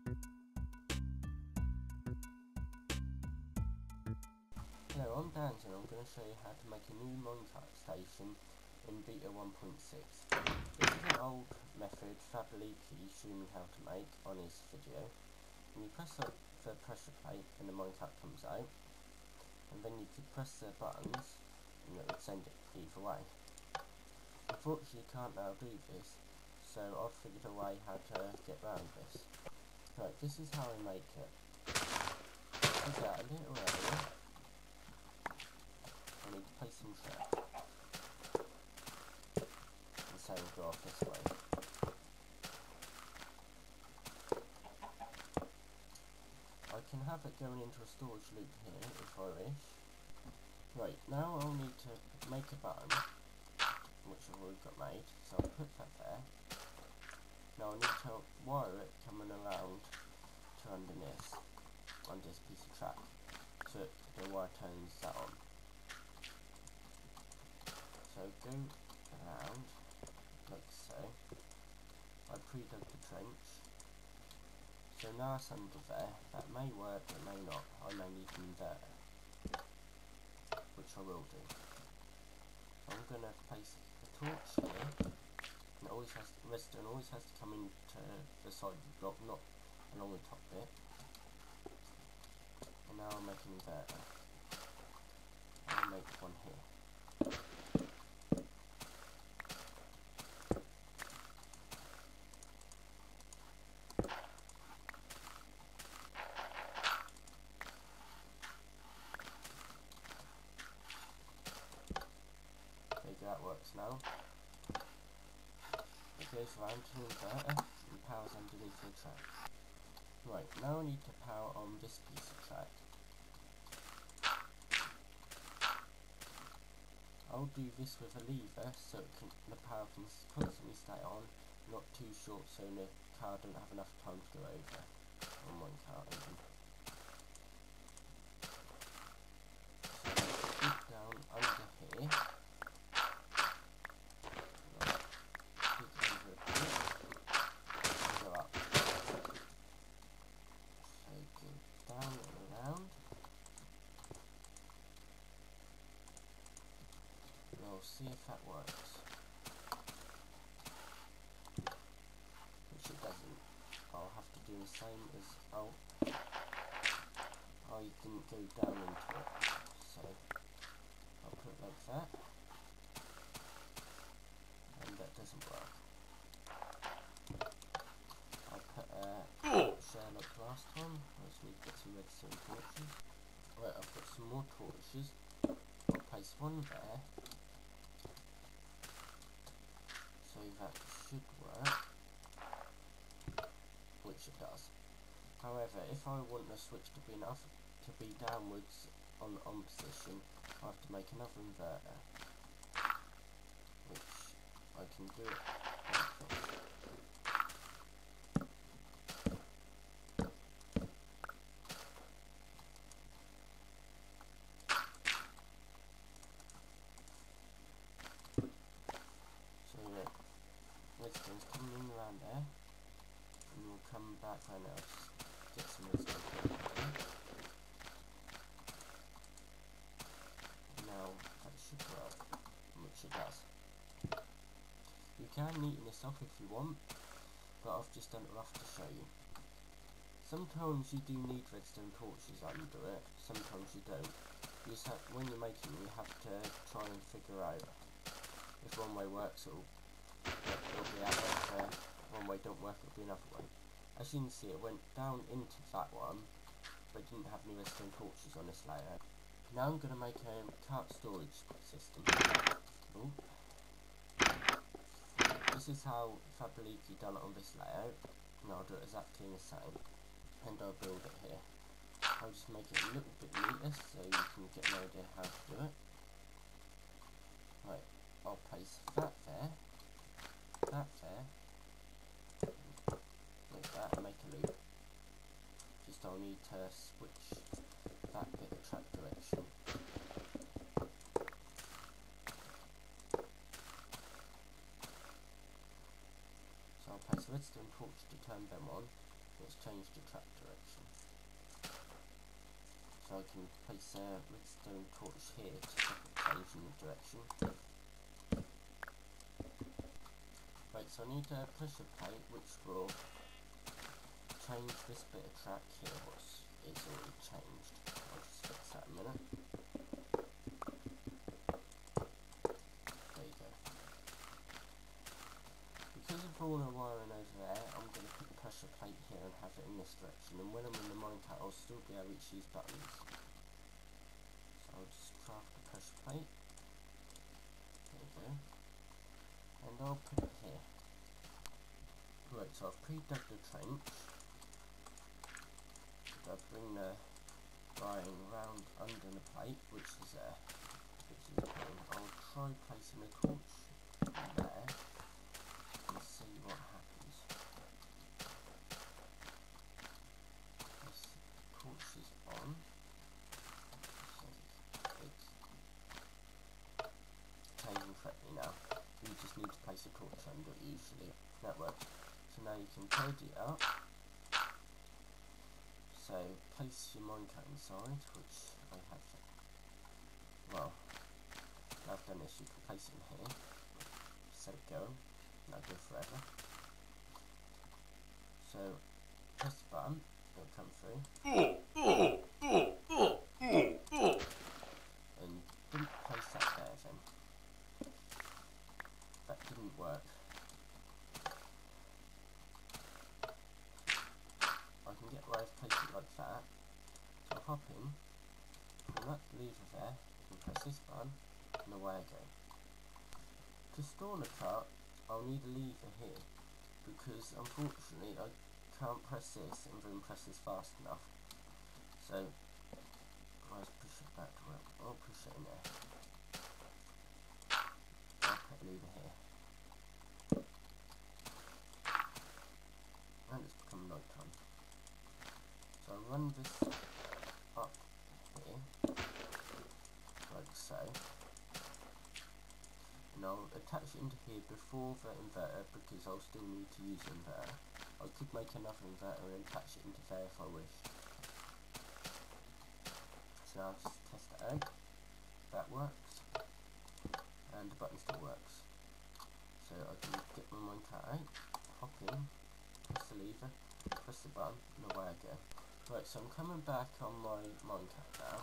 Hello, I'm Danzo and I'm going to show you how to make a new minecart station in Beta 1.6. This is an old method Fabliki showed me how to make on his video. And you press up the pressure plate and the minecart comes out. And then you could press the buttons and it would send it either way. Unfortunately you can't now do this, so I've figured a way how to get around this. Right, this is how I make it. I need to place some track. The same go off this way. I can have it going into a storage loop here if I wish. Right, now I'll need to make a button, which I've already got made, so I'll put that there. Now I need to wire it coming around to underneath, on this piece of track, so the wire turns that on. So go around, like so. I pre-dug the trench. So now it's under there. That may work, it may not. I may need an inverter. Which I will do. I'm going to place the torch here. And always has to, redstone always has to come into the side of the block, not along the top bit. And now I'm making an inverter. I'll make one here. that works now. Inverter and powers underneath the track. Right, now I need to power on this piece of track. I'll do this with a lever so can, the power can constantly stay on, not too short so the car doesn't have enough time to go over on one car even. So down under here. See if that works. Which it doesn't. I'll have to do the same as oh oh you didn't go down into it. So I'll put it like that. And that doesn't work. I'll put a uh, like last time. I just need to get some redstone torches. Right, I've got some more torches. I'll place one there so that should work which it does. However if I want the switch to be enough to be downwards on the on position I have to make another inverter. Which I can do it redstone's coming in around there. And we'll come back right now, get some redstone. Now, that should work, which it does. You can neaten this up if you want, but I've just done it rough to show you. Sometimes you do need redstone torches under it, sometimes you don't. You have, when you're making you have to try and figure out if one way works or one way don't work, it'll be another way. As you can see, it went down into that one, but didn't have any redstone torches on this layer. Now I'm going to make a cart storage system. Ooh. This is how Fabliki done it on this layout, and I'll do it exactly the same, and I'll build it here. I'll just make it a little bit neater so you can get an idea how to do it. Right, I'll place that there that there, like that, and make a loop. I'll need to switch that bit of track direction. So I'll place redstone torch to turn them on, let's change the track direction. So I can place a redstone torch here to changing the direction. Right, so I need a pressure plate which will change this bit of track here, what is already changed. I'll just fix that in a minute. There you go. Because of all the wiring over there, I'm going to put the pressure plate here and have it in this direction, and when I'm in the minecart I'll still be able to reach these buttons. So I'll just craft the pressure plate. There you go. And I'll put it here. Right, so I've pre-dug the trench. I'll bring the wiring round under the plate, which is uh, which is a pain. I'll try placing a torch there and see what happens. This torch is on. It's changing correctly now. You just need to place a torch under it usually. That works. So now you can tidy it up. So place your minecart inside, which I have. Well, I've done this. You can place it in here. Set it going. That'll go forever. So press the button. It'll come through. Oh, oh, oh, And didn't place that there then. That didn't work. I can get where I've placed it like that. In, pull that lever there, and press this button, and away I go. To store the cart, I'll need a lever here, because unfortunately I can't press this and then press this fast enough. So, I'll push it back to where, I'll push it in there. I'll put a lever here. And it's become night time. So I run this up here, like so. And I'll attach it into here before the inverter because I'll still need to use the inverter. I could make another inverter and attach it into there if I wish. So I'll just test it out. That works. And the button still works. So I can get my minecart out, hop in, press the lever, press the button, and away I go. Right, so I'm coming back on my minecart now.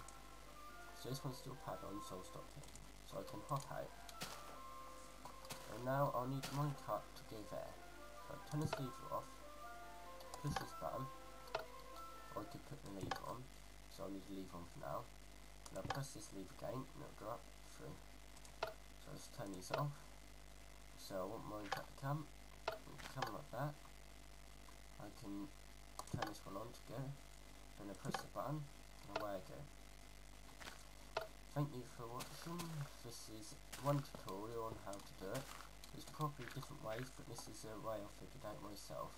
So this one's still pad on, so I'll stop here. So I can hop out. And now I'll need minecart to go there. So I turn this lever off, push this button, or I could put the lever on. So I'll need the lever on for now. And I'll press this lever again, and it'll go up through. So let's turn these off. So I want minecart to come, come like that. I can turn this one on to go, then I press the button, and away I go. Thank you for watching. This is one tutorial on how to do it. There's probably different ways, but this is a way I figured out myself.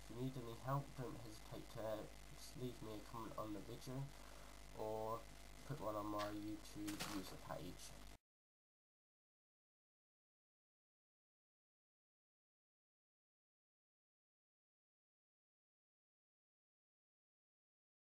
If you need any help, don't hesitate to leave me a comment on the video, or put one on my YouTube user page.